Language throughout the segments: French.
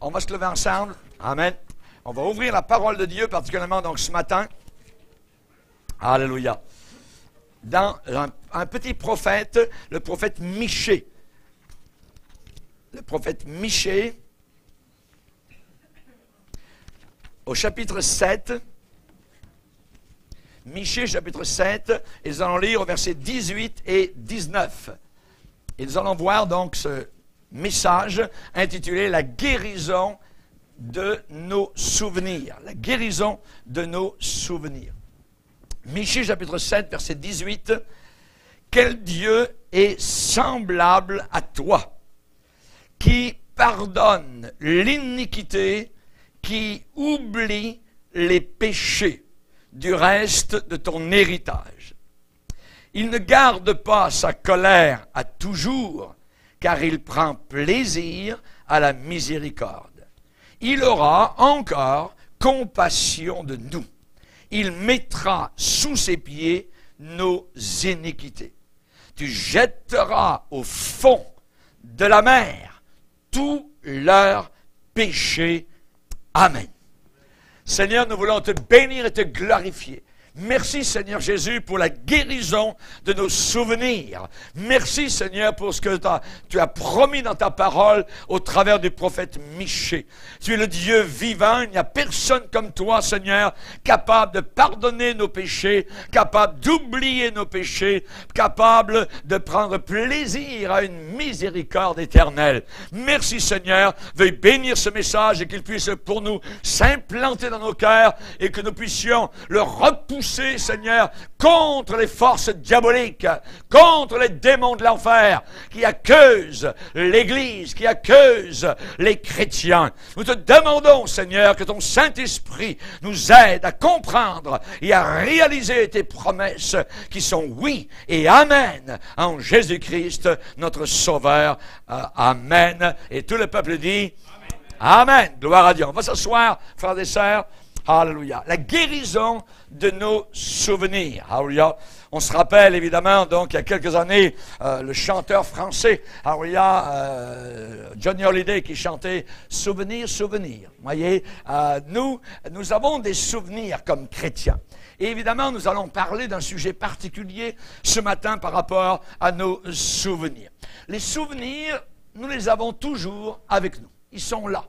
On va se lever ensemble. Amen. On va ouvrir la parole de Dieu, particulièrement donc ce matin. Alléluia. Dans un, petit prophète, le prophète Michée. Le prophète Michée, au chapitre 7. Michée, chapitre 7, et nous allons lire au verset 18 et 19. Et nous allons voir donc ce message intitulé La guérison de nos souvenirs. La guérison de nos souvenirs. Michée chapitre 7, verset 18. Quel Dieu est semblable à toi, qui pardonne l'iniquité, qui oublie les péchés du reste de ton héritage. Il ne garde pas sa colère à toujours, car il prend plaisir à la miséricorde. Il aura encore compassion de nous. Il mettra sous ses pieds nos iniquités. Tu jetteras au fond de la mer tous leurs péchés. Amen. Seigneur, nous voulons te bénir et te glorifier. Merci Seigneur Jésus pour la guérison de nos souvenirs. Merci Seigneur pour ce que tu as promis dans ta parole au travers du prophète Michée. Tu es le Dieu vivant, il n'y a personne comme toi Seigneur capable de pardonner nos péchés, capable d'oublier nos péchés, capable de prendre plaisir à une miséricorde éternelle. Merci Seigneur, veuille bénir ce message et qu'il puisse pour nous s'implanter dans nos cœurs et que nous puissions le repousser Seigneur, contre les forces diaboliques, contre les démons de l'enfer qui accusent l'Église, qui accusent les chrétiens. Nous te demandons, Seigneur, que ton Saint-Esprit nous aide à comprendre et à réaliser tes promesses qui sont oui et amen en Jésus-Christ, notre Sauveur. Euh, amen. Et tout le peuple dit Amen. amen. Gloire à Dieu. On va s'asseoir, frères et sœurs. Alléluia. La guérison de nos souvenirs. Alléluia. On se rappelle évidemment, donc, il y a quelques années, euh, le chanteur français, euh, Johnny Holiday, qui chantait Souvenir, souvenir. Voyez, euh, nous, nous avons des souvenirs comme chrétiens. Et évidemment, nous allons parler d'un sujet particulier ce matin par rapport à nos souvenirs. Les souvenirs, nous les avons toujours avec nous. Ils sont là.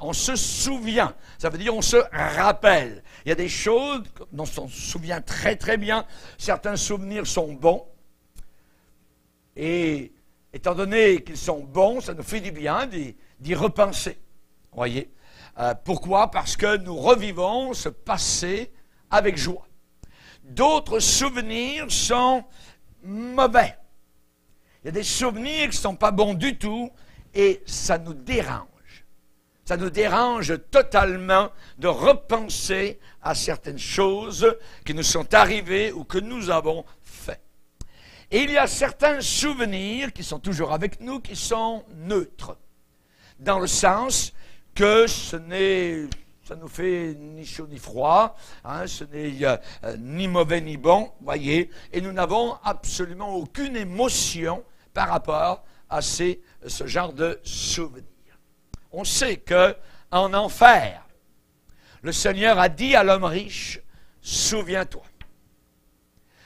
On se souvient. Ça veut dire on se rappelle. Il y a des choses dont on se souvient très très bien. Certains souvenirs sont bons. Et étant donné qu'ils sont bons, ça nous fait du bien d'y repenser. Voyez euh, Pourquoi? Parce que nous revivons ce passé avec joie. D'autres souvenirs sont mauvais. Il y a des souvenirs qui ne sont pas bons du tout et ça nous dérange ça nous dérange totalement de repenser à certaines choses qui nous sont arrivées ou que nous avons fait. Et il y a certains souvenirs qui sont toujours avec nous qui sont neutres, dans le sens que ce n'est ça nous fait ni chaud ni froid, hein, ce n'est euh, ni mauvais ni bon, voyez, et nous n'avons absolument aucune émotion par rapport à ces, ce genre de souvenirs on sait que en enfer, le Seigneur a dit à l'homme riche, souviens-toi.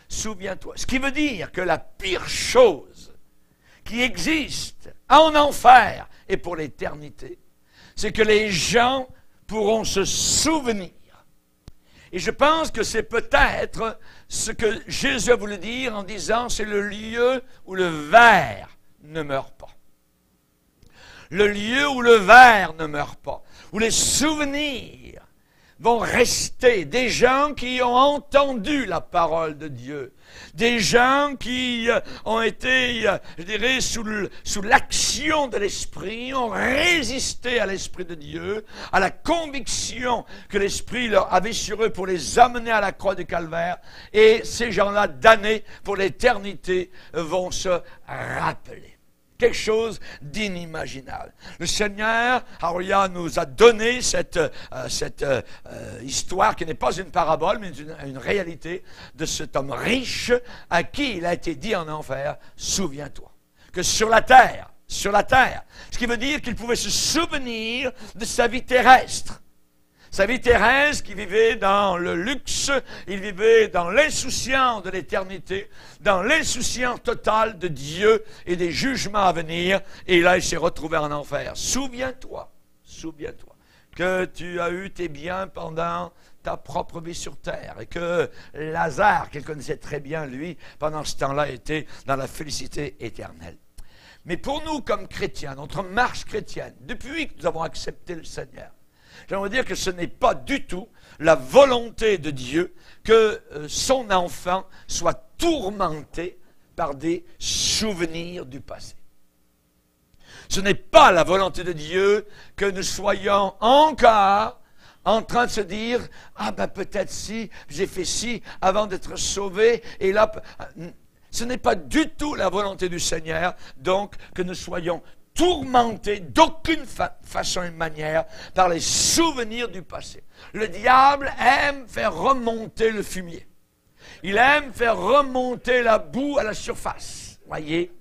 Souviens-toi. Ce qui veut dire que la pire chose qui existe en enfer et pour l'éternité, c'est que les gens pourront se souvenir. Et je pense que c'est peut-être ce que Jésus a voulu dire en disant, c'est le lieu où le ver ne meurt pas le lieu où le verre ne meurt pas, où les souvenirs vont rester, des gens qui ont entendu la parole de Dieu, des gens qui euh, ont été, euh, je dirais, sous l'action de l'Esprit, ont résisté à l'Esprit de Dieu, à la conviction que l'Esprit leur avait sur eux pour les amener à la croix du calvaire, et ces gens-là, damnés pour l'éternité, vont se rappeler quelque chose d'inimaginable. Le Seigneur, Aria, nous a donné cette, euh, euh, histoire qui n'est pas une parabole, mais une, une, réalité de cet homme riche à qui il a été dit en enfer, souviens-toi que sur la terre, sur la terre. Ce qui veut dire qu'il pouvait se souvenir de sa vie terrestre. Sa vie terrestre, qui vivait dans le luxe, il vivait dans l'insouciance de l'éternité, dans l'insouciance totale de Dieu et des jugements à venir, et là il s'est retrouvé en enfer. Souviens-toi, souviens-toi que tu as eu tes biens pendant ta propre vie sur terre et que Lazare, qu'il connaissait très bien, lui, pendant ce temps-là, était dans la félicité éternelle. Mais pour nous, comme chrétiens, notre marche chrétienne, depuis que nous avons accepté le Seigneur, j'aimerais dire que ce n'est pas du tout la volonté de Dieu que euh, son enfant soit tourmenté par des souvenirs du passé. Ce n'est pas la volonté de Dieu que nous soyons encore en train de se dire, ah ben peut-être si, j'ai fait ci avant d'être sauvé, et là, ce n'est pas du tout la volonté du Seigneur, donc, que nous soyons tourmentés d'aucune façon et manière par les souvenirs du passé. Le diable aime faire remonter le fumier. Il aime faire remonter la boue à la surface. Voyez?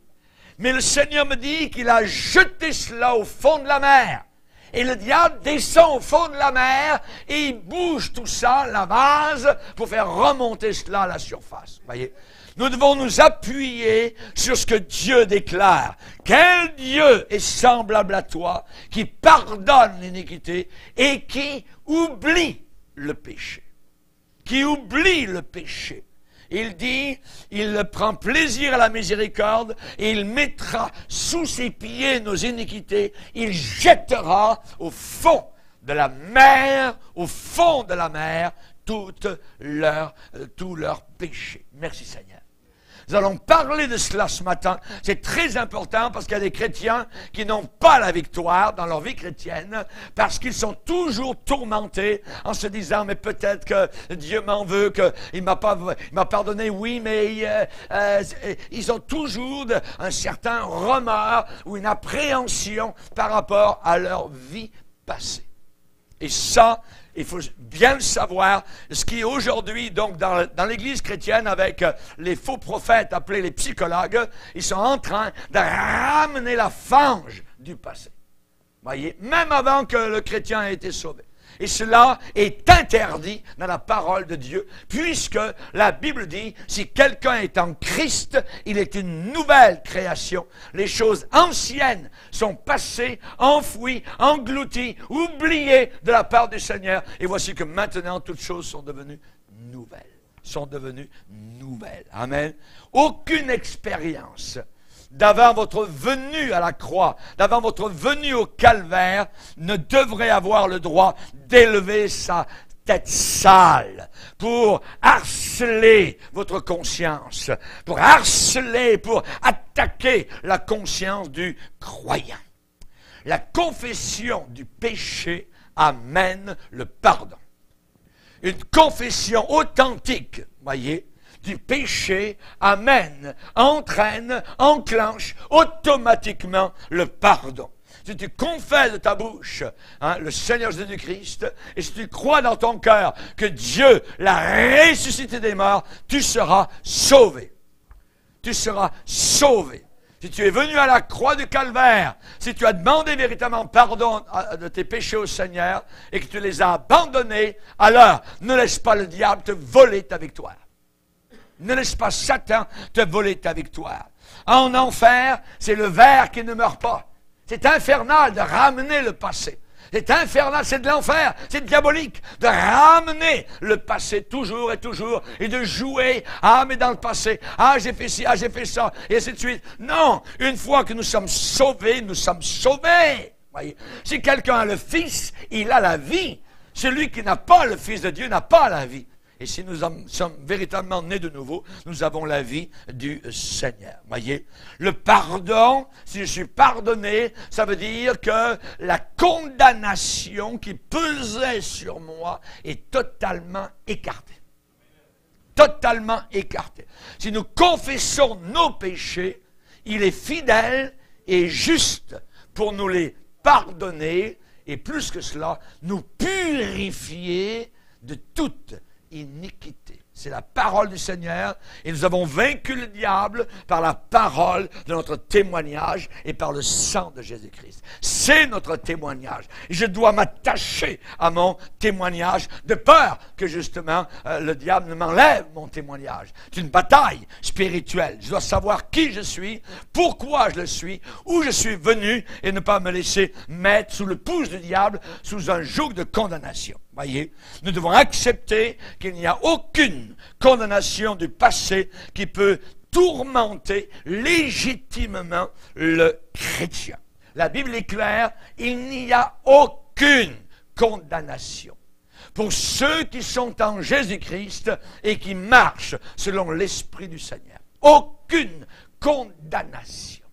Mais le Seigneur me dit qu'il a jeté cela au fond de la mer. Et le diable descend au fond de la mer et il bouge tout ça, la vase, pour faire remonter cela à la surface. Voyez nous devons nous appuyer sur ce que Dieu déclare. Quel Dieu est semblable à toi, qui pardonne l'iniquité et qui oublie le péché? Qui oublie le péché? Il dit, il prend plaisir à la miséricorde et il mettra sous ses pieds nos iniquités. Il jettera au fond de la mer, au fond de la mer, euh, tous leurs péchés. Merci Seigneur. Nous allons parler de cela ce matin. C'est très important parce qu'il y a des chrétiens qui n'ont pas la victoire dans leur vie chrétienne parce qu'ils sont toujours tourmentés en se disant mais peut-être que Dieu m'en veut, qu'il m'a pas, m'a pardonné, oui, mais euh, euh, ils ont toujours un certain remords ou une appréhension par rapport à leur vie passée. Et ça, il faut bien le savoir, ce qui est aujourd'hui, donc, dans, l'Église chrétienne, avec euh, les faux prophètes appelés les psychologues, ils sont en train de ramener la fange du passé. Voyez, même avant que le chrétien ait été sauvé. Et cela est interdit dans la parole de Dieu, puisque la Bible dit, si quelqu'un est en Christ, il est une nouvelle création. Les choses anciennes sont passées, enfouies, englouties, oubliées de la part du Seigneur. Et voici que maintenant toutes choses sont devenues nouvelles. Sont devenues nouvelles. Amen. Aucune expérience d'avant votre venue à la croix, d'avant votre venue au calvaire, ne devrait avoir le droit d'élever sa tête sale pour harceler votre conscience, pour harceler, pour attaquer la conscience du croyant. La confession du péché amène le pardon. Une confession authentique, voyez, du péché amène, entraîne, enclenche automatiquement le pardon. Si tu confesses de ta bouche hein, le Seigneur Jésus-Christ, et si tu crois dans ton cœur que Dieu l'a ressuscité des morts, tu seras sauvé. Tu seras sauvé. Si tu es venu à la croix du calvaire, si tu as demandé véritablement pardon de tes péchés au Seigneur et que tu les as abandonnés, alors ne laisse pas le diable te voler ta victoire. Ne laisse pas Satan te voler ta victoire. En enfer, c'est le ver qui ne meurt pas. C'est infernal de ramener le passé. C'est infernal, c'est de l'enfer, c'est diabolique de ramener le passé toujours et toujours et de jouer, ah mais dans le passé, ah j'ai fait ci, ah j'ai fait ça, et ainsi de suite. Non, une fois que nous sommes sauvés, nous sommes sauvés. Si quelqu'un a le Fils, il a la vie. Celui qui n'a pas le Fils de Dieu n'a pas la vie. Et si nous sommes véritablement nés de nouveau, nous avons la vie du Seigneur. Voyez, le pardon, si je suis pardonné, ça veut dire que la condamnation qui pesait sur moi est totalement écartée. Totalement écartée. Si nous confessons nos péchés, il est fidèle et juste pour nous les pardonner et plus que cela, nous purifier de toute iniquité. c'est la parole du Seigneur. Et nous avons vaincu le diable par la parole de notre témoignage et par le sang de Jésus-Christ. C'est notre témoignage. Et je dois m'attacher à mon témoignage de peur que justement euh, le diable ne m'enlève mon témoignage. C'est une bataille spirituelle. Je dois savoir qui je suis, pourquoi je le suis, où je suis venu et ne pas me laisser mettre sous le pouce du diable, sous un joug de condamnation. Nous devons accepter qu'il n'y a aucune condamnation du passé qui peut tourmenter légitimement le chrétien. La Bible est claire, il n'y a aucune condamnation pour ceux qui sont en Jésus-Christ et qui marchent selon l'Esprit du Seigneur. Aucune condamnation.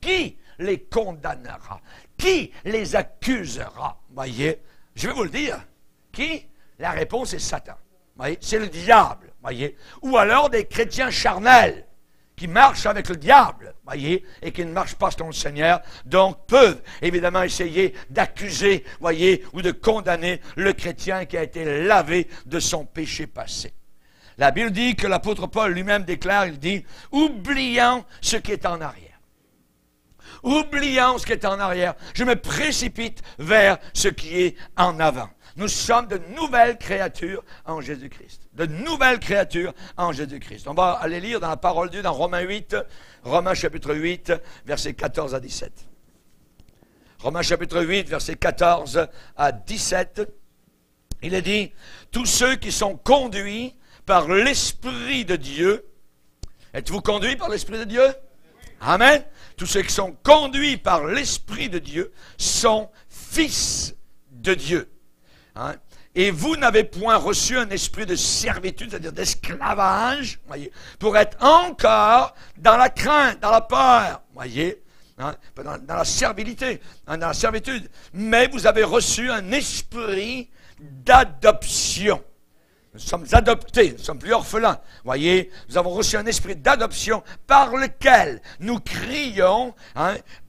Qui les condamnera? Qui les accusera? Voyez, je vais vous le dire. Qui La réponse est Satan. C'est le diable. Voyez Ou alors des chrétiens charnels qui marchent avec le diable, voyez, et qui ne marchent pas selon le Seigneur, donc peuvent évidemment essayer d'accuser, voyez, ou de condamner le chrétien qui a été lavé de son péché passé. La Bible dit que l'apôtre Paul lui-même déclare, il dit, oubliant ce qui est en arrière. Oubliant ce qui est en arrière, je me précipite vers ce qui est en avant. Nous sommes de nouvelles créatures en Jésus-Christ. De nouvelles créatures en Jésus-Christ. On va aller lire dans la parole de Dieu dans Romains 8, Romains chapitre 8, versets 14 à 17. Romains chapitre 8, versets 14 à 17. Il est dit, tous ceux qui sont conduits par l'Esprit de Dieu, êtes-vous conduits par l'Esprit de Dieu? Amen. Tous ceux qui sont conduits par l'Esprit de Dieu sont fils de Dieu. Hein? Et vous n'avez point reçu un esprit de servitude, c'est-à-dire d'esclavage, pour être encore dans la crainte, dans la peur, voyez, hein, dans, la servilité, hein, dans la servitude. Mais vous avez reçu un esprit d'adoption. Nous sommes adoptés, nous ne sommes plus orphelins. Voyez, nous avons reçu un esprit d'adoption par lequel nous crions,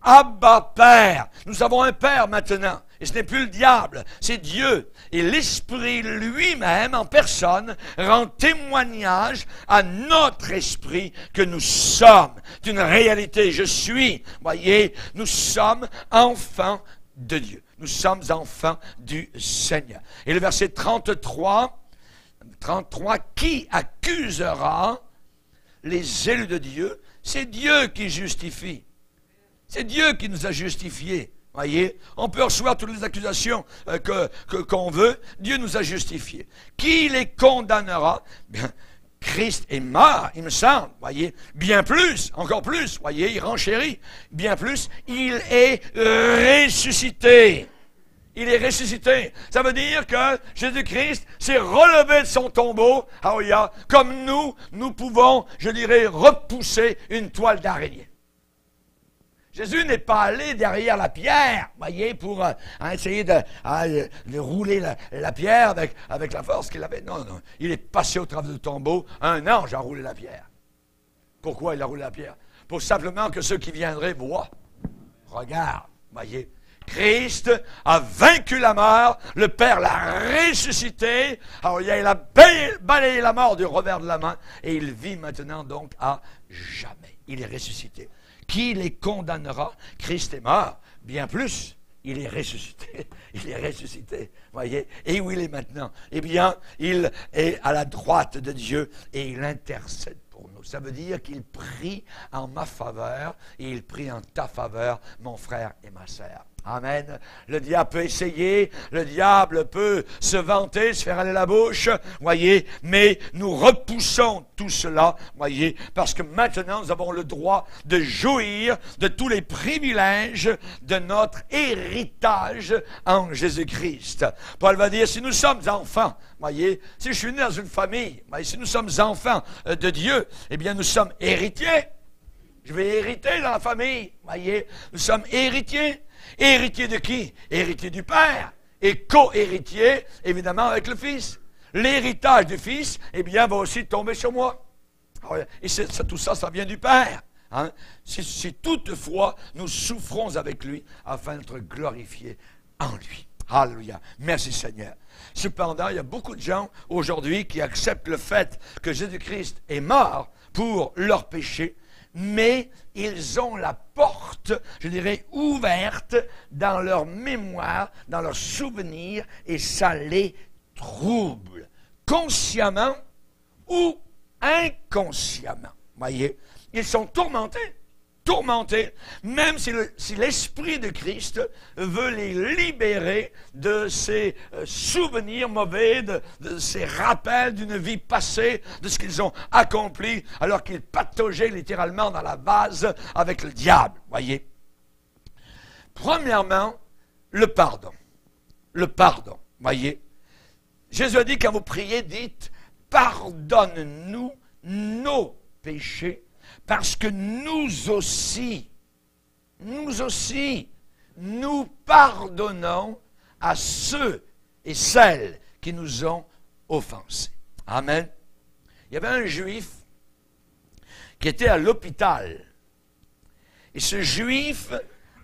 Abba Père. Nous avons un Père maintenant. Et ce n'est plus le diable, c'est Dieu. Et l'Esprit lui-même, en personne, rend témoignage à notre esprit que nous sommes. C'est une réalité. Je suis. Voyez, nous sommes enfants de Dieu. Nous sommes enfants du Seigneur. Et le verset 33, 33, qui accusera les élus de Dieu? C'est Dieu qui justifie. C'est Dieu qui nous a justifiés. Voyez, on peut recevoir toutes les accusations euh, que, qu'on veut. Dieu nous a justifiés. Qui les condamnera? Bien, Christ est mort, il me semble. Voyez, bien plus, encore plus. Voyez, il renchérit. Bien plus, il est ressuscité. Il est ressuscité. Ça veut dire que Jésus-Christ s'est relevé de son tombeau. Ah, comme nous, nous pouvons, je dirais, repousser une toile d'araignée. Jésus n'est pas allé derrière la pierre, voyez, pour euh, essayer de, rouler la, pierre avec, la force qu'il avait. Non, non. Il est passé au travers du tombeau. Un ange a roulé la pierre. Pourquoi il a roulé la pierre? Pour simplement que ceux qui viendraient voient. Regarde, voyez. Christ a vaincu la mort, le Père l'a ressuscité, alors il a balayé la mort du revers de la main, et il vit maintenant donc à jamais. Il est ressuscité. Qui les condamnera? Christ est mort, bien plus. Il est ressuscité. Il est ressuscité. Voyez Et où il est maintenant? Eh bien, il est à la droite de Dieu et il intercède pour nous. Ça veut dire qu'il prie en ma faveur et il prie en ta faveur, mon frère et ma sœur. Amen. Le diable peut essayer, le diable peut se vanter, se faire aller la bouche, voyez, mais nous repoussons tout cela, voyez, parce que maintenant nous avons le droit de jouir de tous les privilèges de notre héritage en Jésus-Christ. Paul va dire, si nous sommes enfants, voyez, si je suis né dans une famille, voyez, si nous sommes enfants euh, de Dieu, eh bien nous sommes héritiers. Je vais hériter dans la famille, voyez, nous sommes héritiers. Héritier de qui? Héritier du Père. Et co-héritier, évidemment, avec le Fils. L'héritage du Fils, eh bien, va aussi tomber sur moi. Et tout ça, ça vient du Père. Hein? Si, toutefois nous souffrons avec lui afin d'être glorifiés en lui. Alléluia. Merci Seigneur. Cependant, il y a beaucoup de gens aujourd'hui qui acceptent le fait que Jésus-Christ est mort pour leurs péchés, mais ils ont la porte, je dirais, ouverte dans leur mémoire, dans leurs souvenirs, et ça les trouble, consciemment ou inconsciemment. Voyez, ils sont tourmentés même si l'Esprit de Christ veut les libérer de ces euh, souvenirs mauvais, de, ces rappels d'une vie passée, de ce qu'ils ont accompli alors qu'ils pataugeaient littéralement dans la vase avec le diable. Voyez. Premièrement, le pardon. Le pardon. Voyez. Jésus a dit quand vous priez, dites, pardonne-nous nos péchés parce que nous aussi, nous aussi, nous pardonnons à ceux et celles qui nous ont offensés. Amen. Il y avait un juif qui était à l'hôpital. Et ce juif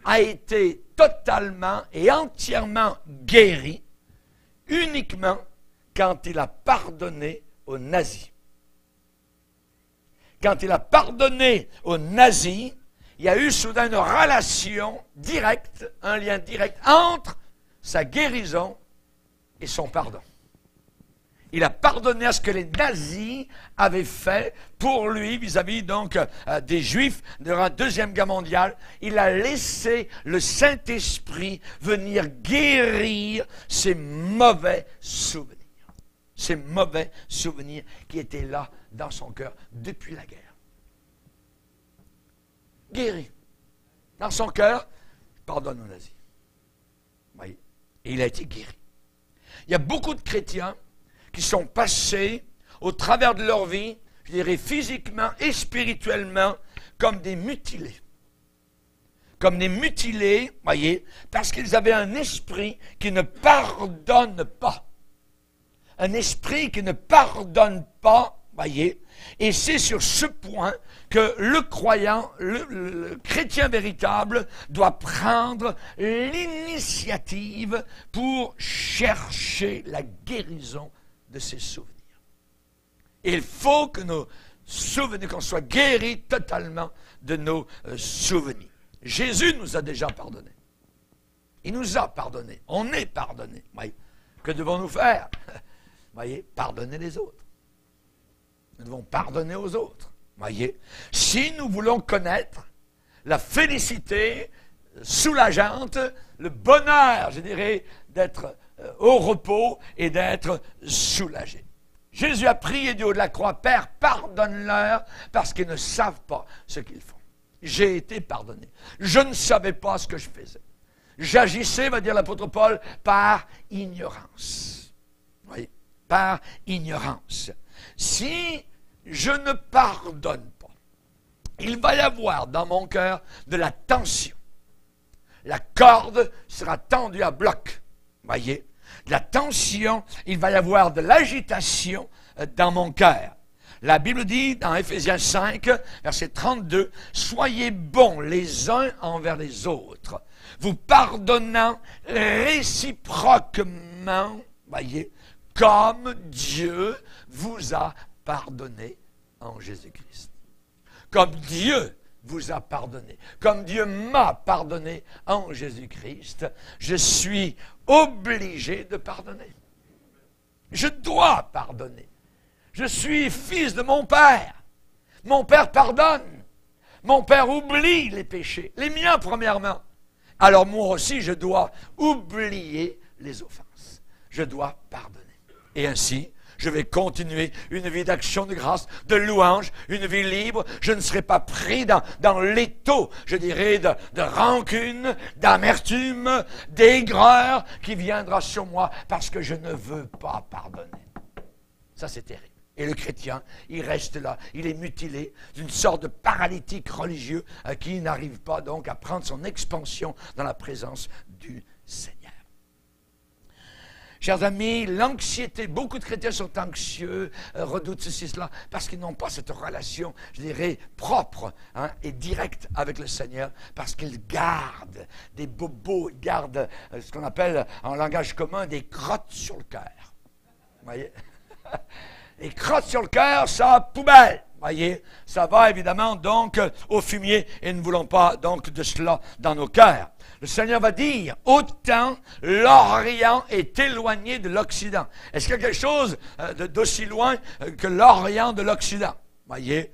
a été totalement et entièrement guéri uniquement quand il a pardonné aux nazis quand il a pardonné aux nazis, il y a eu soudain une relation directe, un lien direct entre sa guérison et son pardon. Il a pardonné à ce que les nazis avaient fait pour lui vis-à-vis donc euh, des Juifs durant la Deuxième Guerre mondiale. Il a laissé le Saint-Esprit venir guérir ses mauvais souvenirs. Ces mauvais souvenirs qui étaient là dans son cœur depuis la guerre. Guéri. Dans son cœur, pardonne aux nazis. Oui. Et il a été guéri. Il y a beaucoup de chrétiens qui sont passés au travers de leur vie, je dirais physiquement et spirituellement, comme des mutilés. Comme des mutilés, voyez, parce qu'ils avaient un esprit qui ne pardonne pas. Un esprit qui ne pardonne pas, voyez, et c'est sur ce point que le croyant, le, chrétien véritable, doit prendre l'initiative pour chercher la guérison de ses souvenirs. Il faut que nos souvenirs, qu'on soit guéris totalement de nos euh, souvenirs. Jésus nous a déjà pardonné. Il nous a pardonné. On est pardonné. Que devons-nous faire? Voyez, pardonner les autres. Nous devons pardonner aux autres. Voyez, si nous voulons connaître la félicité soulageante, le bonheur, je dirais, d'être euh, au repos et d'être soulagé. Jésus a prié du haut de la croix, Père, pardonne-leur parce qu'ils ne savent pas ce qu'ils font. J'ai été pardonné. Je ne savais pas ce que je faisais. J'agissais, va dire l'apôtre Paul, par ignorance. Voyez, par ignorance si je ne pardonne pas, il va y avoir dans mon cœur de la tension. La corde sera tendue à bloc. Voyez La tension, il va y avoir de l'agitation euh, dans mon cœur. La Bible dit dans Ephésiens 5, verset 32, Soyez bons les uns envers les autres, vous pardonnant réciproquement, voyez, comme Dieu vous a pardonné en Jésus-Christ. Comme Dieu vous a pardonné, comme Dieu m'a pardonné en Jésus-Christ, je suis obligé de pardonner. Je dois pardonner. Je suis fils de mon Père. Mon Père pardonne. Mon Père oublie les péchés, les miens premièrement. Alors moi aussi, je dois oublier les offenses. Je dois pardonner. Et ainsi, je vais continuer une vie d'action de grâce, de louange, une vie libre. Je ne serai pas pris dans, l'étau, je dirais, de, de rancune, d'amertume, d'aigreur qui viendra sur moi parce que je ne veux pas pardonner. Ça, c'est terrible. Et le chrétien, il reste là, il est mutilé, d'une sorte de paralytique religieux euh, qui n'arrive pas donc à prendre son expansion dans la présence du Seigneur. Chers amis, l'anxiété, beaucoup de chrétiens sont anxieux, euh, redoutent ceci, cela, parce qu'ils n'ont pas cette relation, je dirais, propre hein, et directe avec le Seigneur, parce qu'ils gardent des bobos, ils gardent euh, ce qu'on appelle en langage commun des crottes sur le cœur. Vous voyez? Les crottes sur le cœur, ça, poubelle. Voyez, ça va évidemment donc au fumier et ne voulons pas donc de cela dans nos cœurs. Le Seigneur va dire, autant l'Orient est éloigné de l'Occident. Est-ce quelque chose euh, d'aussi loin euh, que l'Orient de l'Occident? Voyez,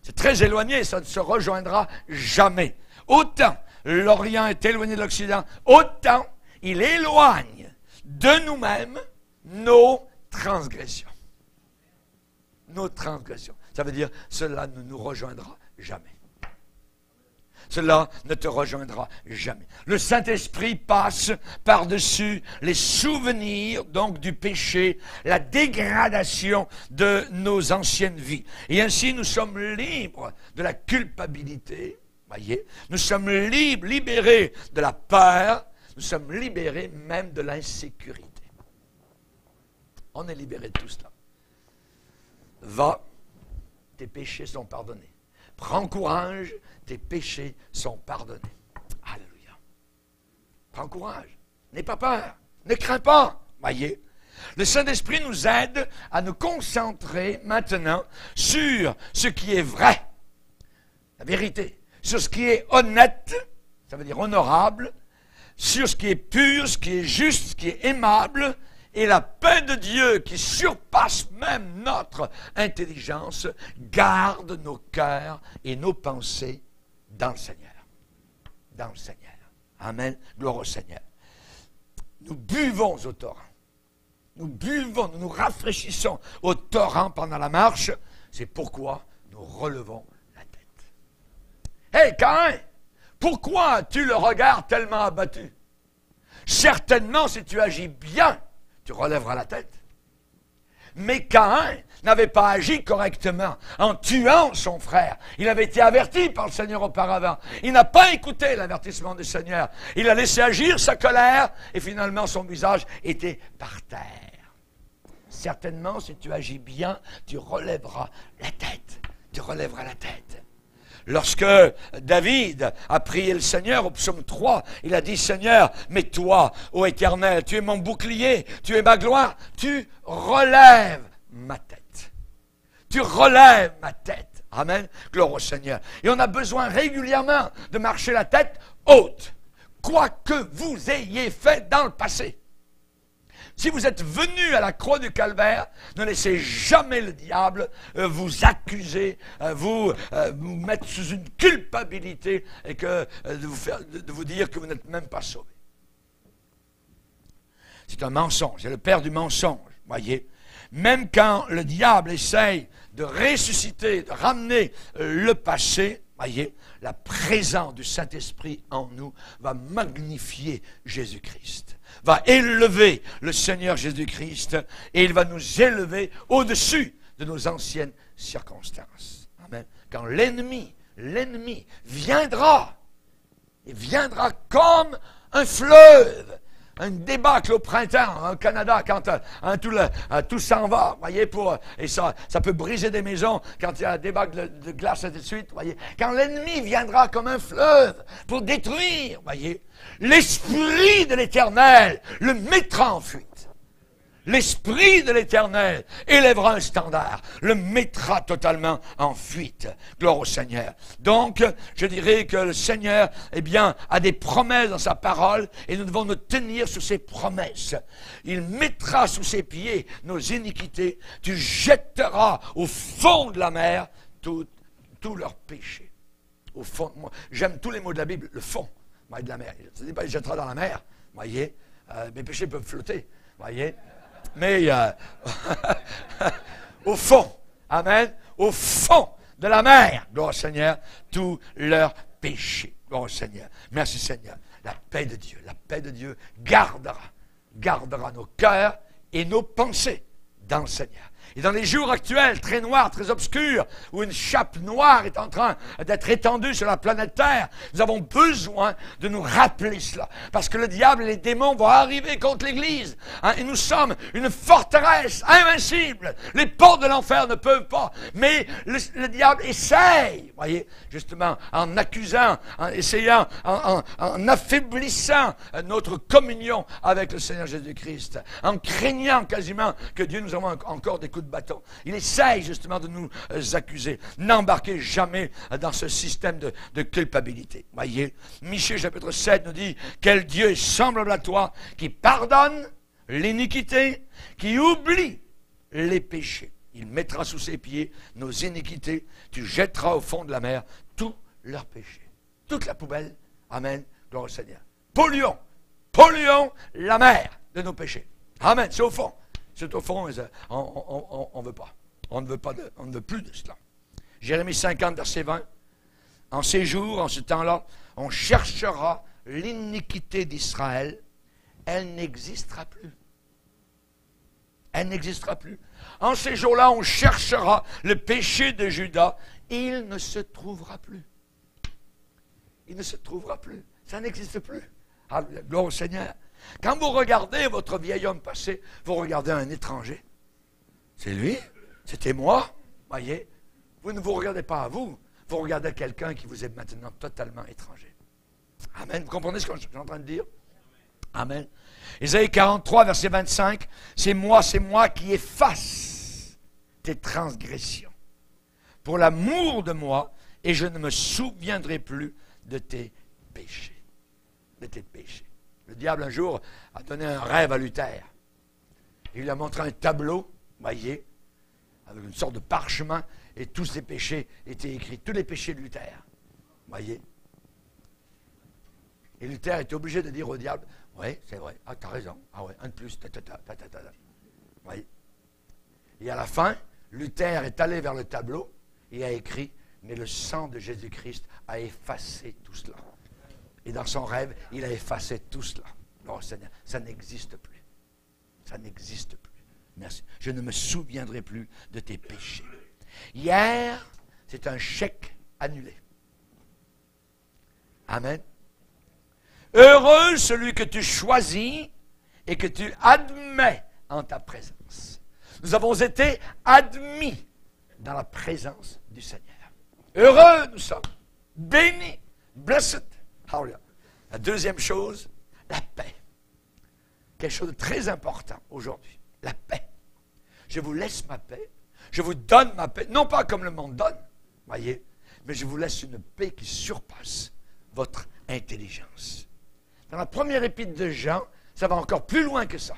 c'est très éloigné, ça ne se rejoindra jamais. Autant l'Orient est éloigné de l'Occident, autant il éloigne de nous-mêmes nos transgressions. Nos transgressions. Ça veut dire, cela ne nous rejoindra jamais. Cela ne te rejoindra jamais. Le Saint-Esprit passe par-dessus les souvenirs donc du péché, la dégradation de nos anciennes vies. Et ainsi nous sommes libres de la culpabilité, voyez, nous sommes libres, libérés de la peur, nous sommes libérés même de l'insécurité. On est libérés de tout cela. Va, tes péchés sont pardonnés. Prends courage, tes péchés sont pardonnés. Alléluia. Prends courage. N'aie pas peur. Ne crains pas. Voyez. Le Saint-Esprit nous aide à nous concentrer maintenant sur ce qui est vrai, la vérité, sur ce qui est honnête, ça veut dire honorable, sur ce qui est pur, ce qui est juste, ce qui est aimable, et la paix de Dieu qui surpasse même notre intelligence garde nos cœurs et nos pensées dans le Seigneur. Dans le Seigneur. Amen. Gloire au Seigneur. Nous buvons au torrent. Nous buvons, nous nous rafraîchissons au torrent pendant la marche. C'est pourquoi nous relevons la tête. Hé, Cain, pourquoi tu le regardes tellement abattu? Certainement, si tu agis bien, tu relèveras la tête. Mais Caïn n'avait pas agi correctement en tuant son frère. Il avait été averti par le Seigneur auparavant. Il n'a pas écouté l'avertissement du Seigneur. Il a laissé agir sa colère et finalement son visage était par terre. Certainement, si tu agis bien, tu relèveras la tête. Tu relèveras la tête. Lorsque David a prié le Seigneur au psaume 3, il a dit Seigneur, mais toi, ô Éternel, tu es mon bouclier, tu es ma gloire, tu relèves ma tête. Tu relèves ma tête. Amen. Gloire au Seigneur. Et on a besoin régulièrement de marcher la tête haute, quoi que vous ayez fait dans le passé. Si vous êtes venu à la croix du calvaire, ne laissez jamais le diable euh, vous accuser, euh, vous, euh, vous mettre sous une culpabilité et que, de, vous dire que vous n'êtes même pas sauvé. C'est un mensonge, c'est le père du mensonge, voyez. Même quand le diable essaye de ressusciter, de ramener le passé, la présence du Saint-Esprit en nous va magnifier Jésus-Christ va élever le Seigneur Jésus-Christ et il va nous élever au-dessus de nos anciennes circonstances. Amen. Quand l'ennemi, l'ennemi viendra, il viendra comme un fleuve un débâcle au printemps au Canada quand euh, tout, euh, tout s'en va, voyez, pour, et ça, ça peut briser des maisons quand il y a un débâcle de, glace et de suite, voyez. Quand l'ennemi viendra comme un fleuve pour détruire, voyez, l'esprit de l'Éternel le mettra en fuite. L'Esprit de l'Éternel élèvera un standard, le mettra totalement en fuite. Gloire au Seigneur. Donc, je dirais que le Seigneur, eh bien, a des promesses dans sa parole et nous devons nous tenir sur ses promesses. Il mettra sous ses pieds nos iniquités. Tu jetteras au fond de la mer tous leurs péchés. Au fond, moi, j'aime tous les mots de la Bible, le fond de la mer. Ça ne pas il jettera dans la mer, voyez. Euh, mes péchés peuvent flotter, voyez mais euh, au fond, Amen, au fond de la mer, gloire au Seigneur, tous leurs péchés. Gloire au Seigneur. Merci Seigneur. La paix de Dieu, la paix de Dieu gardera, gardera nos cœurs et nos pensées dans le Seigneur. Et dans les jours actuels, très noirs, très obscurs, où une chape noire est en train d'être étendue sur la planète Terre, nous avons besoin de nous rappeler cela. Parce que le diable et les démons vont arriver contre l'Église. Hein, et nous sommes une forteresse invincible. Les portes de l'enfer ne peuvent pas. Mais le, diable essaye, voyez, justement, en accusant, en essayant, en, affaiblissant notre communion avec le Seigneur Jésus-Christ, en craignant quasiment que Dieu nous envoie encore des coups bâton. Il essaye justement de nous euh, accuser. N'embarquez jamais dans ce système de, culpabilité. Voyez, Michée chapitre 7 nous dit, quel Dieu est semblable à toi, qui pardonne l'iniquité, qui oublie les péchés. Il mettra sous ses pieds nos iniquités, tu jetteras au fond de la mer tous leurs péchés. Toute la poubelle. Amen. Gloire au Seigneur. Polluons, polluons la mer de nos péchés. Amen. C'est au fond. C'est au fond, on ne veut pas. On ne veut, pas on ne veut plus de cela. Jérémie 50, verset 20. En ces jours, en ce temps-là, on cherchera l'iniquité d'Israël. Elle n'existera plus. Elle n'existera plus. En ces jours-là, on cherchera le péché de Judas. Il ne se trouvera plus. Il ne se trouvera plus. Ça n'existe plus. Gloire au Seigneur. Quand vous regardez votre vieil homme passé, vous regardez un étranger. C'est lui, c'était moi, voyez. Vous ne vous regardez pas à vous, vous regardez quelqu'un qui vous est maintenant totalement étranger. Amen. Vous comprenez ce que je suis en train de dire? Amen. Isaïe 43, verset 25, c'est moi, c'est moi qui efface tes transgressions pour l'amour de moi, et je ne me souviendrai plus de tes péchés. De tes péchés. Le diable, un jour, a donné un rêve à Luther. Il lui a montré un tableau, voyez, avec une sorte de parchemin, et tous ses péchés étaient écrits, tous les péchés de Luther. Voyez. Et Luther était obligé de dire au diable, oui, c'est vrai, ah, t'as raison, ah ouais, un de plus, ta, ta, ta, ta, ta, ta. Voyez. Et à la fin, Luther est allé vers le tableau et a écrit, mais le sang de Jésus-Christ a effacé tout cela. Et dans son rêve, il a effacé tout cela. Non, Seigneur, ça n'existe plus. Ça n'existe plus. Merci. Je ne me souviendrai plus de tes péchés. Hier, c'est un chèque annulé. Amen. Heureux celui que tu choisis et que tu admets en ta présence. Nous avons été admis dans la présence du Seigneur. Heureux nous sommes, bénis, blessed la deuxième chose, la paix. Quelque chose de très important aujourd'hui. La paix. Je vous laisse ma paix. Je vous donne ma paix. Non pas comme le monde donne, voyez, mais je vous laisse une paix qui surpasse votre intelligence. Dans la première épître de Jean, ça va encore plus loin que ça.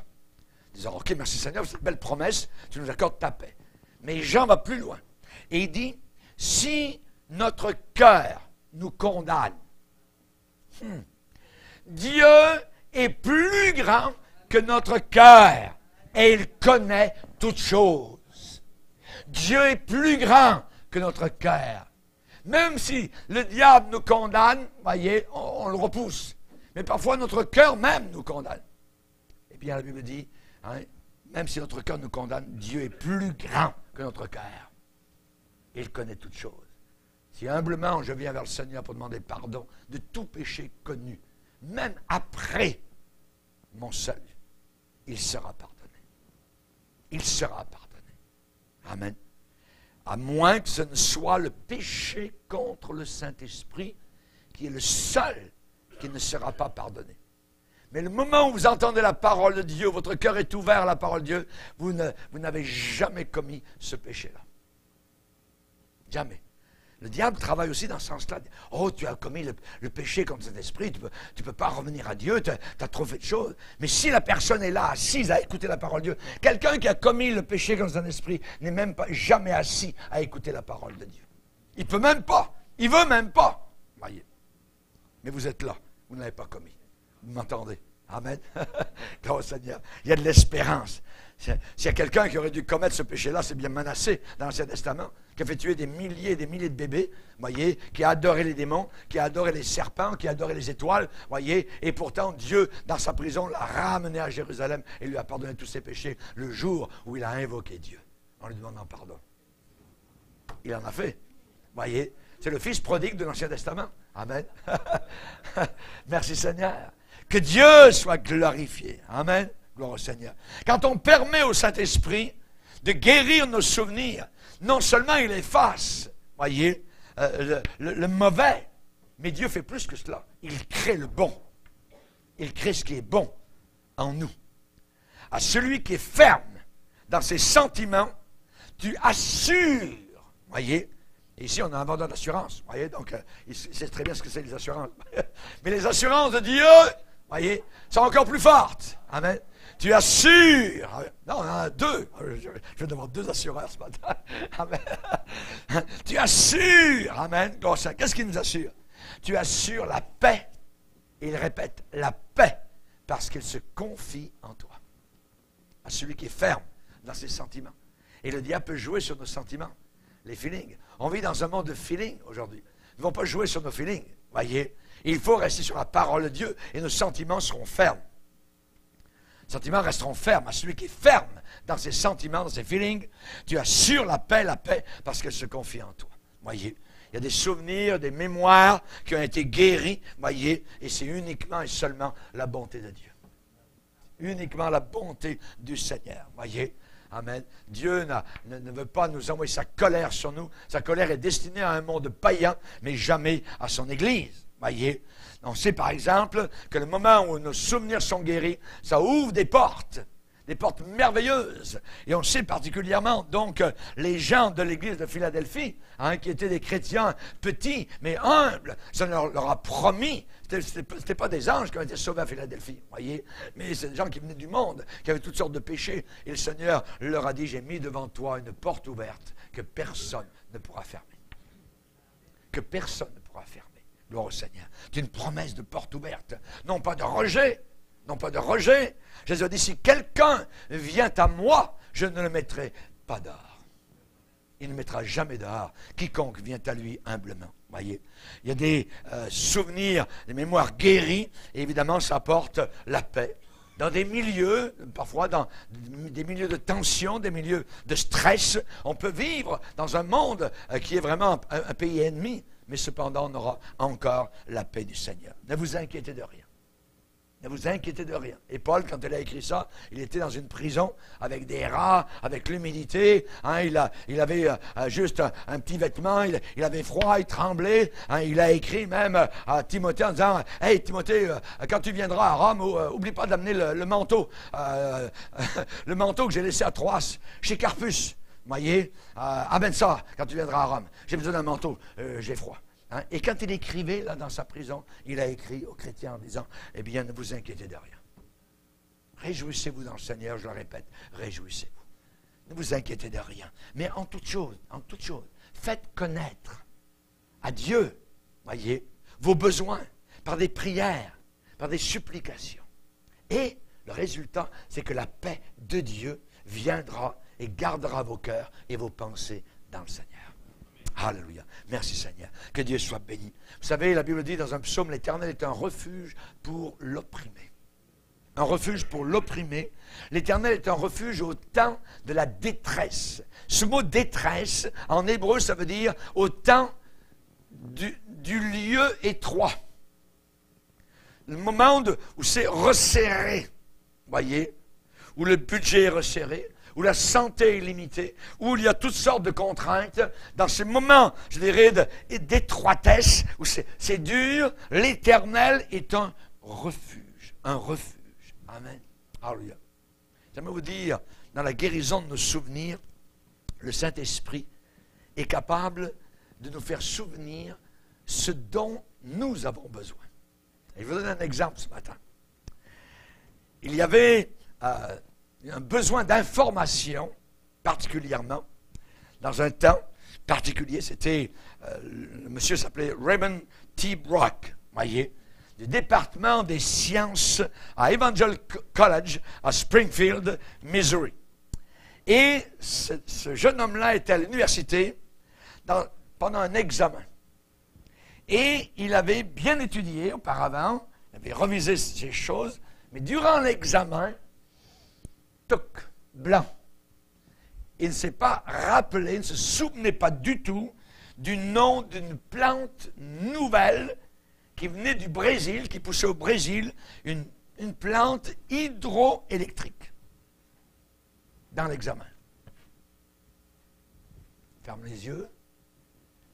Disons, OK, merci Seigneur, c'est une belle promesse, tu nous accordes ta paix. Mais Jean va plus loin. Et il dit, si notre cœur nous condamne, Dieu est plus grand que notre cœur et il connaît toutes choses. Dieu est plus grand que notre cœur. Même si le diable nous condamne, voyez, on, le repousse. Mais parfois notre cœur même nous condamne. Et bien la Bible dit, hein, même si notre cœur nous condamne, Dieu est plus grand que notre cœur. Il connaît toutes choses. Si humblement je viens vers le Seigneur pour demander pardon de tout péché connu, même après mon salut, il sera pardonné. Il sera pardonné. Amen. À moins que ce ne soit le péché contre le Saint-Esprit qui est le seul qui ne sera pas pardonné. Mais le moment où vous entendez la parole de Dieu, votre cœur est ouvert à la parole de Dieu, vous n'avez jamais commis ce péché-là. Jamais. Le diable travaille aussi dans ce sens-là. Oh, tu as commis le, péché contre cet esprit, tu ne peux, pas revenir à Dieu, tu as, trop fait de choses. Mais si la personne est là, assise à écouter la parole de Dieu, quelqu'un qui a commis le péché contre un esprit n'est même pas jamais assis à écouter la parole de Dieu. Il ne peut même pas. Il veut même pas. Voyez. Mais vous êtes là. Vous n'avez pas commis. Vous m'entendez? Amen. Gloire Seigneur. Il y a de l'espérance. S'il y a quelqu'un qui aurait dû commettre ce péché-là, c'est bien menacé dans l'Ancien Testament, qui a fait tuer des milliers et des milliers de bébés, voyez, qui a adoré les démons, qui a adoré les serpents, qui a adoré les étoiles, voyez, et pourtant Dieu, dans sa prison, l'a ramené à Jérusalem et lui a pardonné tous ses péchés le jour où il a invoqué Dieu. en lui demandant pardon. Il en a fait. Voyez, c'est le fils prodigue de l'Ancien Testament. Amen. Merci Seigneur. Que Dieu soit glorifié. Amen. Gloire au Seigneur. Quand on permet au Saint-Esprit de guérir nos souvenirs, non seulement il efface, voyez, euh, le, mauvais, mais Dieu fait plus que cela. Il crée le bon. Il crée ce qui est bon en nous. À celui qui est ferme dans ses sentiments, tu assures, voyez, ici on a un vendeur d'assurance, voyez, donc euh, il sait très bien ce que c'est les assurances. mais les assurances de Dieu, voyez, sont encore plus fortes. Amen. Tu assures. Non, on deux. Je vais demander deux assureurs ce matin. Amen. Tu assures. Amen. Qu'est-ce qu'il nous assure? Tu assures la paix? il répète, la paix, parce qu'il se confie en toi. À celui qui est ferme dans ses sentiments. Et le diable peut jouer sur nos sentiments, les feelings. On vit dans un monde de feelings aujourd'hui. Nous ne vont pas jouer sur nos feelings. Voyez, il faut rester sur la parole de Dieu et nos sentiments seront fermes. Sentiments resteront fermes. À celui qui est ferme dans ses sentiments, dans ses feelings, tu assures la paix, la paix, parce qu'elle se confie en toi. Voyez, il y a des souvenirs, des mémoires qui ont été guéris, voyez, et c'est uniquement et seulement la bonté de Dieu. Uniquement la bonté du Seigneur, voyez. Amen. Dieu ne, veut pas nous envoyer sa colère sur nous. Sa colère est destinée à un monde païen, mais jamais à son Église. Voyez, on sait par exemple que le moment où nos souvenirs sont guéris, ça ouvre des portes, des portes merveilleuses. Et on sait particulièrement donc les gens de l'église de Philadelphie, hein, qui étaient des chrétiens petits mais humbles, ça leur, a promis. Ce n'était pas des anges qui ont été sauvés à Philadelphie, voyez, mais c'est des gens qui venaient du monde, qui avaient toutes sortes de péchés. Et le Seigneur leur a dit, j'ai mis devant toi une porte ouverte que personne ne pourra fermer. Que personne ne pourra fermer. Gloire au Seigneur. C'est une promesse de porte ouverte. Non pas de rejet. Non pas de rejet. Jésus a dit, si quelqu'un vient à moi, je ne le mettrai pas dehors. Il ne mettra jamais dehors quiconque vient à lui humblement. Voyez, il y a des euh, souvenirs, des mémoires guéries, et évidemment, ça apporte la paix. Dans des milieux, parfois dans des milieux de tension, des milieux de stress, on peut vivre dans un monde euh, qui est vraiment un pays ennemi mais cependant on aura encore la paix du Seigneur. Ne vous inquiétez de rien. Ne vous inquiétez de rien. Et Paul, quand il a écrit ça, il était dans une prison avec des rats, avec l'humidité. Hein, il, avait euh, euh, juste un, petit vêtement, il, avait froid, il tremblait. Hein, il a écrit même euh, à Timothée en disant Hey Timothée, quand tu viendras à Rome, oublie pas d'amener le, manteau, le manteau que j'ai laissé à Troas, chez Carpus. Voyez Amène ça quand tu viendras à Rome. J'ai besoin d'un manteau, j'ai froid. Hein? Et quand il écrivait là dans sa prison, il a écrit aux chrétiens en disant Eh bien, ne vous inquiétez de rien. Réjouissez-vous dans le Seigneur, je le répète, réjouissez-vous. Ne vous inquiétez de rien. Mais en toute chose, en toute chose, faites connaître à Dieu, voyez, vos besoins par des prières, par des supplications. Et le résultat, c'est que la paix de Dieu viendra et gardera vos cœurs et vos pensées dans le Seigneur. Alléluia. Merci Seigneur. Que Dieu soit béni. Vous savez, la Bible dit dans un psaume, l'Éternel est un refuge pour l'opprimé. Un refuge pour l'opprimé. L'Éternel est un refuge au temps de la détresse. Ce mot détresse, en hébreu, ça veut dire au temps du, lieu étroit. Le moment où c'est resserré, voyez, où le budget est resserré, où la santé est limitée, où il y a toutes sortes de contraintes, dans ces moments, je dirais, d'étroitesse, où c'est dur, l'éternel est un refuge, un refuge. Amen. Alléluia. J'aimerais vous dire, dans la guérison de nos souvenirs, le Saint-Esprit est capable de nous faire souvenir ce dont nous avons besoin. je vous donne un exemple ce matin. Il y avait euh, un besoin d'information, particulièrement, dans un temps particulier. C'était, euh, le monsieur s'appelait Raymond T. Brock, voyez, du département des sciences à Evangel College à Springfield, Missouri. Et ce, jeune homme-là était à l'université pendant un examen. Et il avait bien étudié auparavant, il avait revisé ces choses, mais durant l'examen, toc, blanc. il ne s'est pas rappelé, il ne se souvenait pas du tout du nom d'une plante nouvelle qui venait du Brésil, qui poussait au Brésil, une, une plante hydroélectrique. Dans l'examen. Ferme les yeux,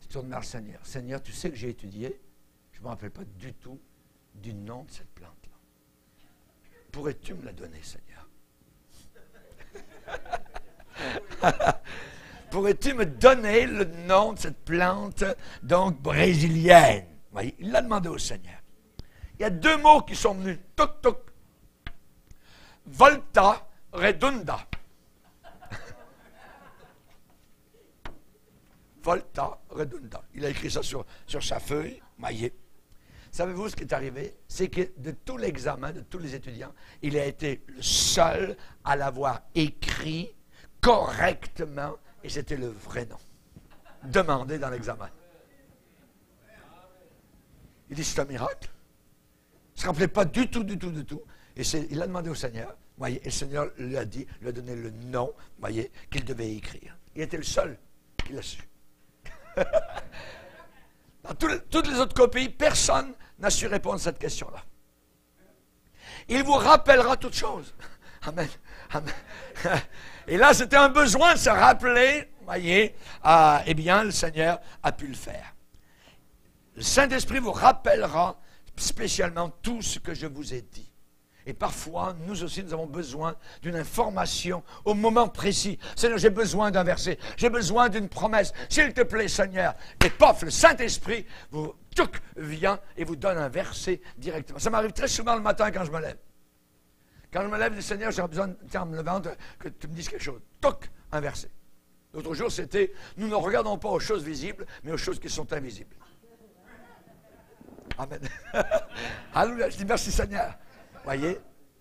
se tourne vers le Seigneur. Seigneur, tu sais que j'ai étudié, je ne me rappelle pas du tout du nom de cette plante-là. Pourrais-tu me la donner, Seigneur? Pourrais-tu me donner le nom de cette plante, donc brésilienne? Il l'a demandé au Seigneur. Il y a deux mots qui sont venus. Toc, toc. Volta redunda. Volta redunda. Il a écrit ça sur, sa feuille, maillée. Savez-vous ce qui est arrivé? C'est que de tout l'examen, de tous les étudiants, il a été le seul à l'avoir écrit correctement et c'était le vrai nom. Demandé dans l'examen. Il dit, c'est un miracle. Il ne se rappelait pas du tout, du tout, du tout. Et il a demandé au Seigneur, et le Seigneur lui a dit, lui a donné le nom, voyez, qu'il devait écrire. Il était le seul qui l'a su. Dans toutes les autres copies, personne n'a su répondre à cette question-là. Il vous rappellera toutes choses. Amen. Amen. Et là, c'était un besoin de se rappeler, voyez, eh bien, le Seigneur a pu le faire. Le Saint-Esprit vous rappellera spécialement tout ce que je vous ai dit. Et parfois, nous aussi, nous avons besoin d'une information au moment précis. Seigneur, j'ai besoin d'un verset, j'ai besoin d'une promesse. S'il te plaît, Seigneur. Et paf, le Saint-Esprit vous vient et vous donne un verset directement. Ça m'arrive très souvent le matin quand je me lève. Quand je me lève, le Seigneur, j'ai besoin, en me levant, que tu me dises quelque chose. Toc, un verset. L'autre jour, c'était Nous ne regardons pas aux choses visibles, mais aux choses qui sont invisibles. Amen. Alléluia. Je dis merci Seigneur. Voyez?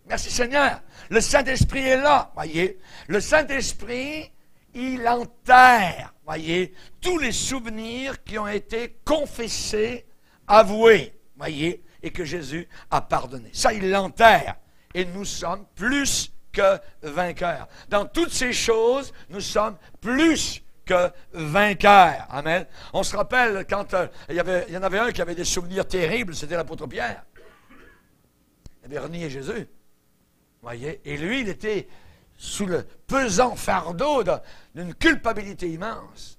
Merci Seigneur. Le Saint-Esprit est là. Voyez? Le Saint-Esprit, il enterre, voyez, tous les souvenirs qui ont été confessés, avoués, voyez, et que Jésus a pardonné. Ça, il l'enterre. Et nous sommes plus que vainqueurs. Dans toutes ces choses, nous sommes plus que vainqueurs. Amen. On se rappelle quand euh, il, y avait, il y en avait un qui avait des souvenirs terribles, c'était l'apôtre Pierre. Avait renié Jésus. Voyez? Et lui, il était sous le pesant fardeau d'une culpabilité immense.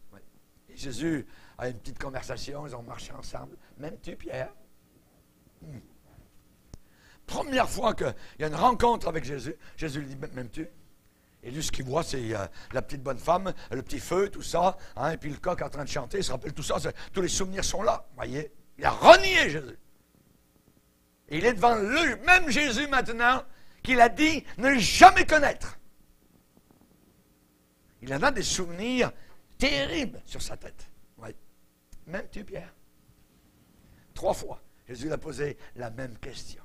Et Jésus a une petite conversation, ils ont marché ensemble. Même tu, Pierre? Hmm. Première fois qu'il y a une rencontre avec Jésus, Jésus lui dit Même tu Et lui, ce qu'il voit, c'est euh, la petite bonne femme, le petit feu, tout ça, hein, et puis le coq en train de chanter, il se rappelle tout ça, tous les souvenirs sont là. Il a renié Jésus. Il est devant le même Jésus maintenant qu'il a dit ne jamais connaître. Il en a des souvenirs terribles sur sa tête. Même tu, Pierre. Trois fois, Jésus lui a posé la même question.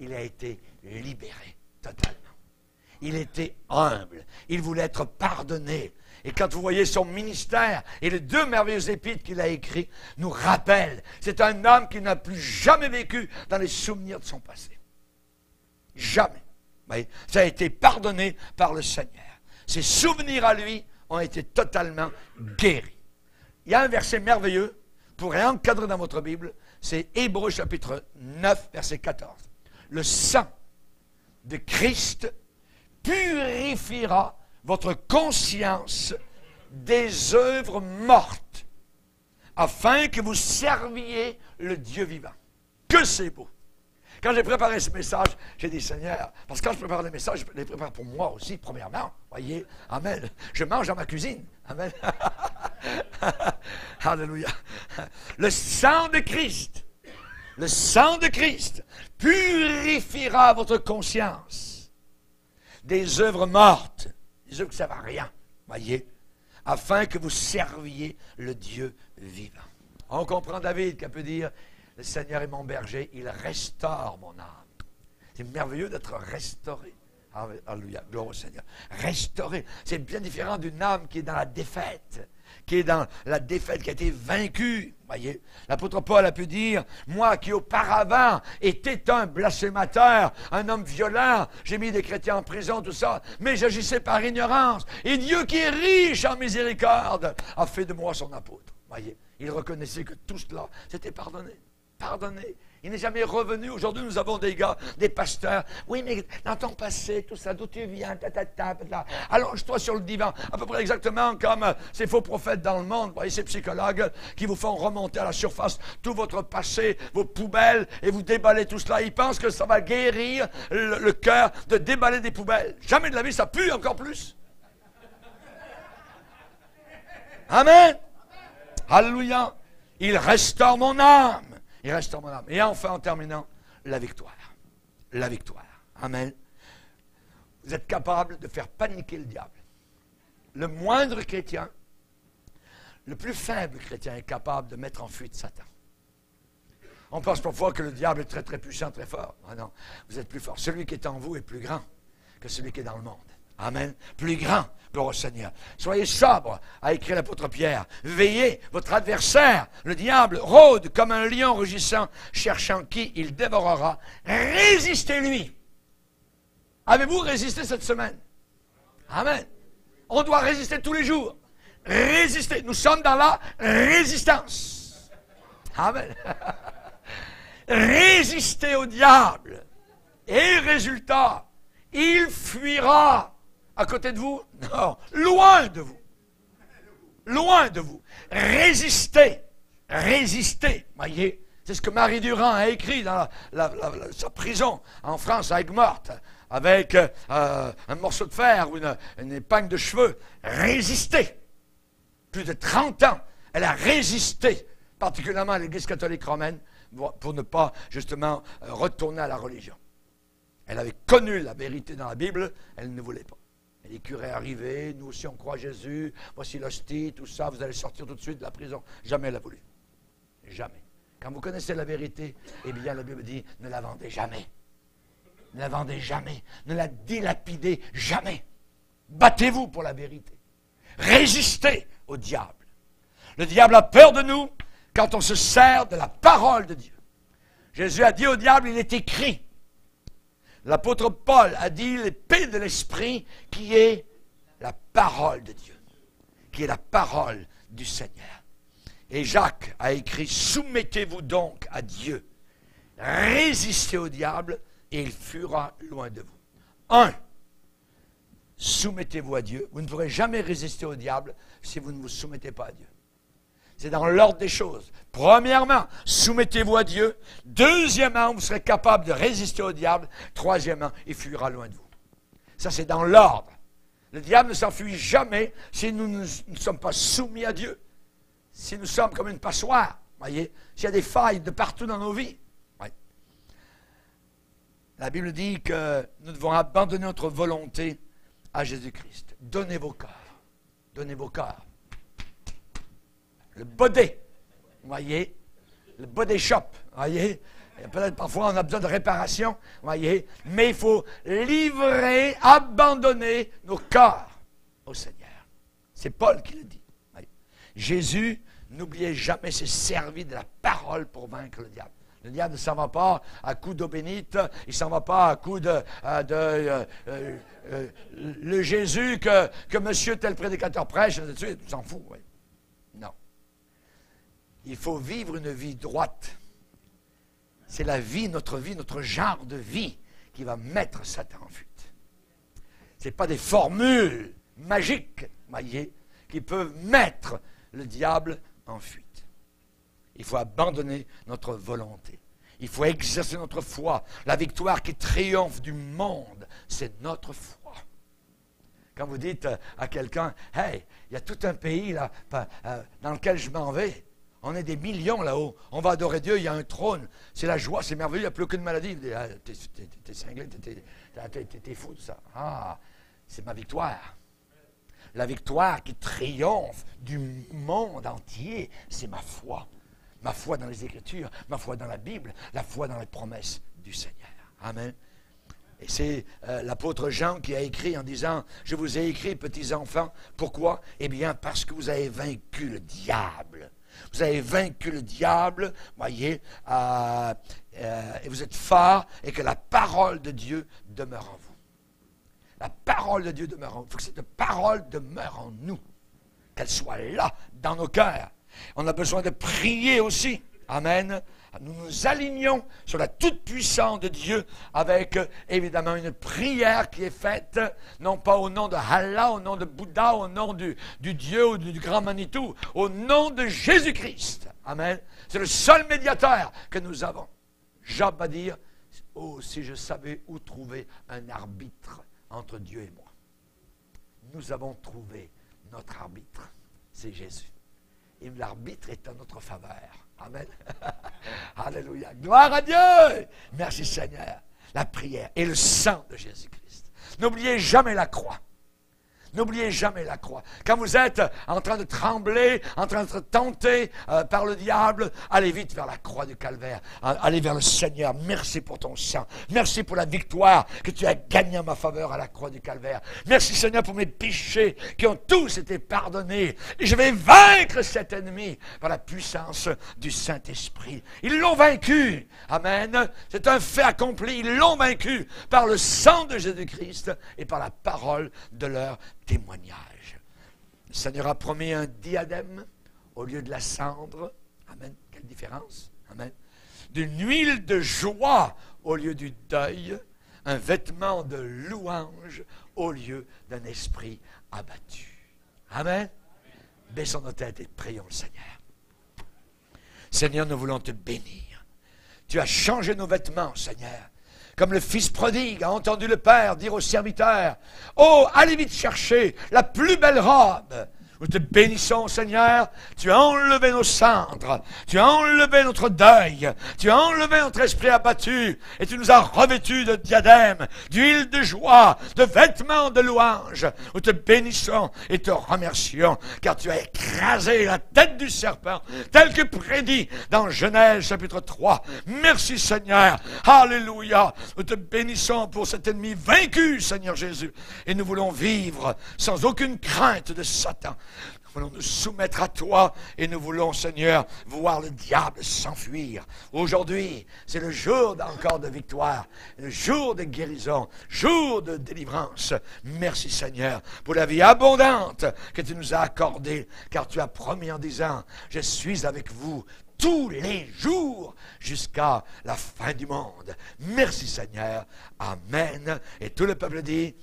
Il a été libéré totalement. Il était humble. Il voulait être pardonné. Et quand vous voyez son ministère et les deux merveilleux épîtres qu'il a écrits, nous rappellent, c'est un homme qui n'a plus jamais vécu dans les souvenirs de son passé. Jamais. Ça a été pardonné par le Seigneur. Ses souvenirs à lui ont été totalement guéris. Il y a un verset merveilleux pour encadrer dans votre Bible, c'est Hébreu chapitre 9, verset 14. Le sang de Christ purifiera votre conscience des œuvres mortes, afin que vous serviez le Dieu vivant. Que c'est beau! Quand j'ai préparé ce message, j'ai dit, Seigneur, parce que quand je prépare des messages, je les prépare pour moi aussi, premièrement. Voyez, Amen. Je mange dans ma cuisine. Amen. Alléluia. Le sang de Christ, le sang de Christ purifiera votre conscience des œuvres mortes, œuvres qui ne servent à rien. Voyez, afin que vous serviez le Dieu vivant. On comprend David qui peut dire le Seigneur est mon berger, il restaure mon âme. C'est merveilleux d'être restauré. Alléluia, gloire au Seigneur. Restauré, c'est bien différent d'une âme qui est dans la défaite. Qui est dans la défaite, qui a été vaincu. Voyez, l'apôtre Paul a pu dire, moi qui auparavant étais un blasphémateur, un homme violent, j'ai mis des chrétiens en prison, tout ça, mais j'agissais par ignorance. Et Dieu qui est riche en miséricorde a fait de moi son apôtre. Voyez, il reconnaissait que tout cela, c'était pardonné. Pardonné. Il n'est jamais revenu. Aujourd'hui, nous avons des gars, des pasteurs. Oui, mais dans ton passé, tout ça, d'où tu viens, ta, ta, ta, Allonge-toi sur le divan. À peu près exactement comme ces faux prophètes dans le monde, ces psychologues qui vous font remonter à la surface tout votre passé, vos poubelles, et vous déballez tout cela. Ils pensent que ça va guérir le, le cœur de déballer des poubelles. Jamais de la vie, ça pue encore plus. Amen. Alléluia. Il restaure mon âme. Il restaure mon âme. Et enfin, en terminant, la victoire. La victoire. Amen. Vous êtes capable de faire paniquer le diable. Le moindre chrétien, le plus faible chrétien est capable de mettre en fuite Satan. On pense parfois que le diable est très très puissant, très fort. Ah non, vous êtes plus fort. Celui qui est en vous est plus grand que celui qui est dans le monde. Amen. Plus grand, gloire au Seigneur. Soyez sobre, a écrit l'apôtre Pierre. Veillez, votre adversaire, le diable, rôde comme un lion rugissant, cherchant qui il dévorera. Résistez-lui. Avez-vous résisté cette semaine? Amen. On doit résister tous les jours. Résister. Nous sommes dans la résistance. Amen. Résistez au diable. Et résultat, il fuira à côté de vous? Non, loin de vous. Loin de vous. Résistez. Résistez. Voyez, c'est ce que Marie Durand a écrit dans sa prison en France à Aigues-Mortes, avec euh, un morceau de fer ou une, une épingle de cheveux. Résistez. Plus de 30 ans, elle a résisté, particulièrement à l'Église catholique romaine, pour ne pas justement euh, retourner à la religion. Elle avait connu la vérité dans la Bible, elle ne voulait pas les curés arrivés, nous aussi on croit Jésus, voici l'hostie, tout ça, vous allez sortir tout de suite de la prison. Jamais elle l'a voulu. Jamais. Quand vous connaissez la vérité, eh bien la Bible dit, ne la vendez jamais. Ne la vendez jamais. Ne la dilapidez jamais. Battez-vous pour la vérité. Résistez au diable. Le diable a peur de nous quand on se sert de la parole de Dieu. Jésus a dit au diable, il est écrit. L'apôtre Paul a dit l'épée de l'esprit qui est la parole de Dieu, qui est la parole du Seigneur. Et Jacques a écrit, soumettez-vous donc à Dieu, résistez au diable et il fuira loin de vous. Un, soumettez-vous à Dieu. Vous ne pourrez jamais résister au diable si vous ne vous soumettez pas à Dieu. C'est dans l'ordre des choses. Premièrement, soumettez-vous à Dieu. Deuxièmement, vous serez capable de résister au diable. Troisièmement, il fuira loin de vous. Ça, c'est dans l'ordre. Le diable ne s'enfuit jamais si nous ne sommes pas soumis à Dieu. Si nous sommes comme une passoire, voyez, s'il y a des failles de partout dans nos vies. La Bible dit que nous devons abandonner notre volonté à Jésus-Christ. Donnez vos corps. Donnez vos corps le body. Voyez? Le body shop. Voyez? Peut-être parfois on a besoin de réparation, voyez, mais il faut livrer, abandonner nos corps au Seigneur. C'est Paul qui le dit. Jésus, n'oubliez jamais, s'est servi de la parole pour vaincre le diable. Le diable ne s'en va pas à coup d'eau bénite, il ne s'en va pas à coup de, euh, euh, euh, le Jésus que, que monsieur tel prédicateur prêche, il s'en fout. Il faut vivre une vie droite. C'est la vie, notre vie, notre genre de vie qui va mettre Satan en fuite. Ce n'est pas des formules magiques, voyez, qui peuvent mettre le diable en fuite. Il faut abandonner notre volonté. Il faut exercer notre foi. La victoire qui triomphe du monde, c'est notre foi. Quand vous dites à quelqu'un, Hey, il y a tout un pays là, euh, dans lequel je m'en vais, on est des millions là-haut. On va adorer Dieu, il y a un trône. C'est la joie, c'est merveilleux, il n'y a plus aucune maladie. Ah, t'es cinglé, t'es fou de ça. Ah, c'est ma victoire. La victoire qui triomphe du monde entier, c'est ma foi. Ma foi dans les Écritures, ma foi dans la Bible, la foi dans les promesses du Seigneur. Amen. Et c'est euh, l'apôtre Jean qui a écrit en disant, je vous ai écrit, petits enfants, pourquoi? Eh bien, parce que vous avez vaincu le diable. Vous avez vaincu le diable, voyez, euh, et vous êtes forts, et que la parole de Dieu demeure en vous. La parole de Dieu demeure en vous. Il faut que cette parole demeure en nous, qu'elle soit là, dans nos cœurs. On a besoin de prier aussi. Amen nous nous alignons sur la toute-puissance de Dieu avec euh, évidemment une prière qui est faite, non pas au nom de Allah, au nom de Bouddha, au nom du, Dieu ou du, grand Manitou, au nom de Jésus-Christ. Amen. C'est le seul médiateur que nous avons. Job va dire, oh, si je savais où trouver un arbitre entre Dieu et moi. Nous avons trouvé notre arbitre, c'est Jésus. Et l'arbitre est en notre faveur. Amen. Alléluia. Gloire à Dieu. Merci Seigneur. La prière et le sang de Jésus-Christ. N'oubliez jamais la croix. N'oubliez jamais la croix. Quand vous êtes en train de trembler, en train d'être tenté euh, par le diable, allez vite vers la croix du calvaire. Allez vers le Seigneur. Merci pour ton sang. Merci pour la victoire que tu as gagnée en ma faveur à la croix du calvaire. Merci Seigneur pour mes péchés qui ont tous été pardonnés. Je vais vaincre cet ennemi par la puissance du Saint-Esprit. Ils l'ont vaincu. Amen. C'est un fait accompli. Ils l'ont vaincu par le sang de Jésus-Christ et par la parole de leur témoignage. Le Seigneur a promis un diadème au lieu de la cendre. Amen. Quelle différence. Amen. D'une huile de joie au lieu du deuil. Un vêtement de louange au lieu d'un esprit abattu. Amen. Baissons nos têtes et prions le Seigneur. Seigneur, nous voulons te bénir. Tu as changé nos vêtements, Seigneur. Comme le fils prodigue a entendu le père dire au serviteur, Oh, allez vite chercher la plus belle robe nous te bénissons, Seigneur. Tu as enlevé nos cendres. Tu as enlevé notre deuil. Tu as enlevé notre esprit abattu. Et tu nous as revêtus de diadèmes, d'huile de joie, de vêtements de louange. Nous te bénissons et te remercions, car tu as écrasé la tête du serpent, tel que prédit dans Genèse chapitre 3. Merci, Seigneur. Alléluia. Nous te bénissons pour cet ennemi vaincu, Seigneur Jésus. Et nous voulons vivre sans aucune crainte de Satan. Nous voulons nous soumettre à toi et nous voulons, Seigneur, voir le diable s'enfuir. Aujourd'hui, c'est le jour encore de victoire, le jour de guérison, jour de délivrance. Merci, Seigneur, pour la vie abondante que tu nous as accordée, car tu as promis en disant, je suis avec vous tous les jours jusqu'à la fin du monde. Merci Seigneur. Amen. Et tout le peuple dit,